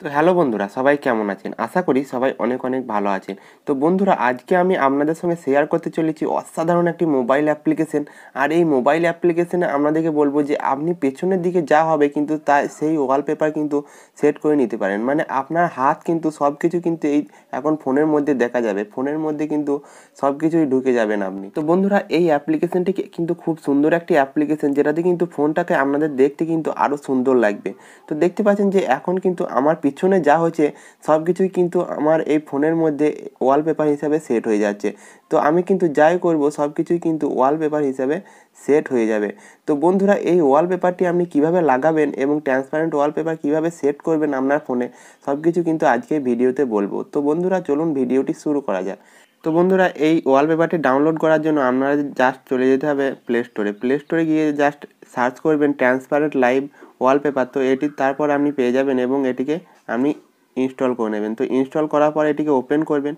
তো হ্যালো বন্ধুরা, সবাই কেমন আছেন? আশা করি সবাই অনেক অনেক ভালো আছেন। তো বন্ধুরা, আজকে আমি আপনাদের সঙ্গে শেয়ার করতে চলেছি অসাধারণ একটি মোবাইল অ্যাপ্লিকেশন আর এই মোবাইল অ্যাপ্লিকেশনে আপনাদেরকে বলব যে, আপনি পেছনের দিকে যা হবে কিন্তু তা সেই ওয়ালপেপার কিন্তু সেট করে নিতে পারেন। মানে আপনার হাত কিন্তু সব কিছু কিন্তু এই এখন ফোনের মধ্যে দেখা যাবে। ফোনের মধ্যে কিন্তু সব কিছুই ঢুকে যাবেন আপনি। তো বন্ধুরা, এই অ্যাপ্লিকেশনটি কিন্তু খুব সুন্দর একটি অ্যাপ্লিকেশন যেটাতে কিন্তু ফোনটাকে আপনাদের দেখতে কিন্তু আরও সুন্দর লাগবে। তো দেখতে পাচ্ছেন যে, এখন কিন্তু আমার পিছনে যা হচ্ছে সব কিছুই কিন্তু আমার এই ফোনের মধ্যে ওয়ালপেপার হিসাবে সেট হয়ে যাচ্ছে। তো আমি কিন্তু যাই করব, সব কিছুই কিন্তু ওয়ালপেপার হিসাবে সেট হয়ে যাবে। তো বন্ধুরা, এই ওয়ালপেপারটি আপনি কীভাবে লাগাবেন এবং ট্রান্সপারেন্ট ওয়ালপেপার কীভাবে সেট করবেন আপনার ফোনে, সব কিছু কিন্তু আজকে ভিডিওতে বলব। তো বন্ধুরা, চলুন ভিডিওটি শুরু করা যাক। তো বন্ধুরা, এই ওয়ালপেপারটি ডাউনলোড করার জন্য আপনারা জাস্ট চলে যেতে হবে প্লে স্টোরে প্লে স্টোরে গিয়ে জাস্ট সার্চ করবেন ট্রান্সপারেন্ট লাইভ ওয়ালপেপার তো এটি তারপর আপনি পেয়ে যাবেন এবং এটিকে আপনি ইনস্টল করে নেবেন। তো ইনস্টল করার পর এটিকে ওপেন করবেন।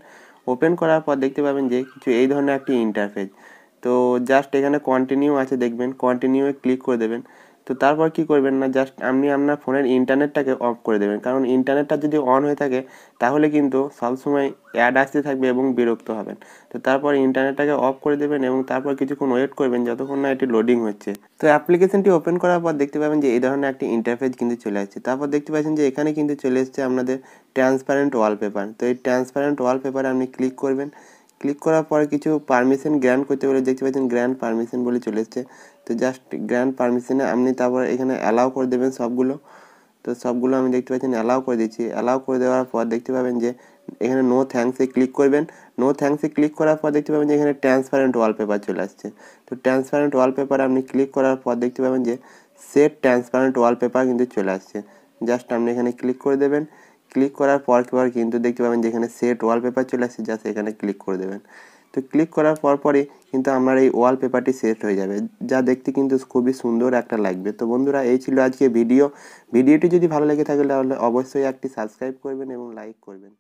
ওপেন করার পর দেখতে পাবেন যে কিছু এই ধরনের একটি ইন্টারফেস তো জাস্ট এখানে কন্টিনিউ আছে দেখবেন। কন্টিনিউয়ে ক্লিক করে দেবেন। তো তারপর কি করবেন না? জাস্ট আপনি আপনার ফোনের ইন্টারনেটটাকে অফ করে দেবেন। কারণ ইন্টারনেটটা যদি অন হয়ে থাকে, তাহলে কিন্তু সবসময় অ্যাড আসতে থাকবে এবং বিরক্ত হবেন। তো তারপর ইন্টারনেটটাকে অফ করে দেবেন এবং তারপর কিছুক্ষণ ওয়েট করবেন যতক্ষণ না এটি লোডিং হচ্ছে। তো অ্যাপ্লিকেশনটি ওপেন করার পর দেখতে পাবেন যে এই ধরনের একটি ইন্টারফেস কিন্তু চলে আসছে। তারপর দেখতে পাচ্ছেন যে এখানে কিন্তু চলে এসছে আপনাদের ট্রান্সপারেন্ট ওয়ালপেপার তো এই ট্রান্সপারেন্ট ওয়ালপেপারে আপনি ক্লিক করবেন। ক্লিক করার পরে কিছু পারমিশন গ্র্যান্ড করতে বলে, দেখতে পাচ্ছেন গ্র্যান্ড পারমিশন বলে চলে এসছে। তো জাস্ট গ্র্যান্ড পারমিশনে আপনি তারপর এখানে অ্যালাউ করে দেবেন সবগুলো। তো সবগুলো আমি দেখতে পাচ্ছেন অ্যালাউ করে দিচ্ছি। অ্যালাউ করে দেওয়ার পর দেখতে পাবেন যে এখানে নো থ্যাঙ্কসে ক্লিক করবেন। নো থ্যাঙ্কসে ক্লিক করার পর দেখতে পাবেন যে এখানে ট্রান্সপারেন্ট ওয়ালপেপার চলে আসছে। তো ট্রান্সপারেন্ট ওয়ালপেপার আপনি ক্লিক করার পর দেখতে পাবেন যে সেট ট্রান্সপারেন্ট ওয়ালপেপার কিন্তু চলে আসছে। জাস্ট আপনি এখানে ক্লিক করে দেবেন। ক্লিক করার পর পর কিন্তু দেখতে পাবেন যেখানে সেট ওয়ালপেপার চলে আসছে জাস্ট এখানে ক্লিক করে দেবেন। তো ক্লিক করার পর পরই কিন্তু আমার এই ওয়ালপেপারটি সেট হয়ে যাবে, যা দেখতে কিন্তু খুবই সুন্দর একটা লাগবে। তো বন্ধুরা, এই ছিল আজকে ভিডিও ভিডিওটি যদি ভালো লেগে থাকে তাহলে অবশ্যই একটি সাবস্ক্রাইব করবেন এবং লাইক করবেন।